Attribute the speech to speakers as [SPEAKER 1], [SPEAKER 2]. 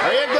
[SPEAKER 1] There you go.